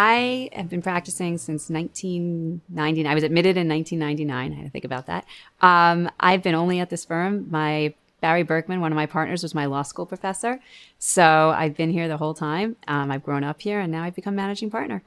I have been practicing since 1999. I was admitted in 1999. I had to think about that. Um, I've been only at this firm. My Barry Berkman, one of my partners, was my law school professor. So I've been here the whole time. Um, I've grown up here, and now I've become managing partner.